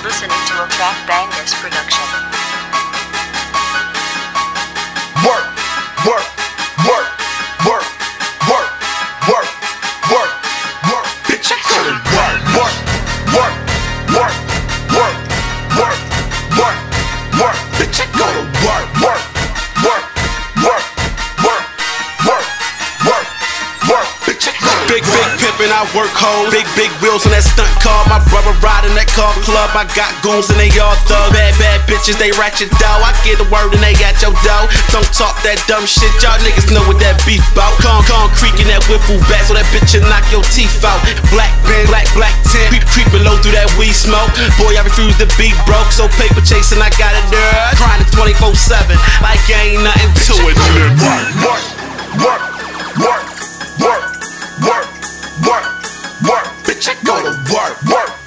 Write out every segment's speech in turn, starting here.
are listening to a Track Bangness production. Work, work, work, work, work, work, work, work. Bitch, I go to work, work, work, work, work, work, work, work. Bitch, I go to work, work, work, work, work, work, work, work. Bitch, I go to Big, big pimpin', I work hard. Big, big wheels on that stunt car. My brother riding that car club. I got goons and they all thug. Bad, bad bitches, they ratchet dough. I get a word and they got your dough. Don't talk that dumb shit. Y'all niggas know what that beef bout. Con, con, creaking that whiffle back so that bitch will knock your teeth out. Black pen, black, black tint. Creep, creeping low through that weed smoke. Boy, I refuse to be broke. So paper chasing, I got it there. Grinding 24 7 like ain't nothing to it. Work, work, work, work, work, work, work. Bitch, I go to work, work,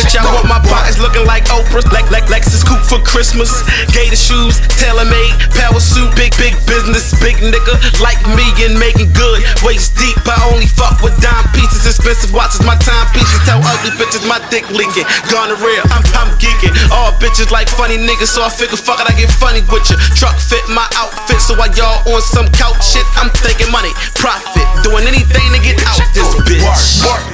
Bitch, I want my pockets looking like Oprah, like like Lexus coupe for Christmas. Gator shoes, tailor made, power suit, big big business, big nigga like me and making good. Waist deep, I only fuck with dime pieces, expensive watches, my timepieces. Tell ugly bitches my dick leaking. Gonorrhea, I'm I'm geeking. All bitches like funny niggas, so I figure fuck it, I get funny with you. Truck fit my outfit, so while y'all on some couch shit, I'm thinking money, profit, doing anything to get out this bitch. Work, work,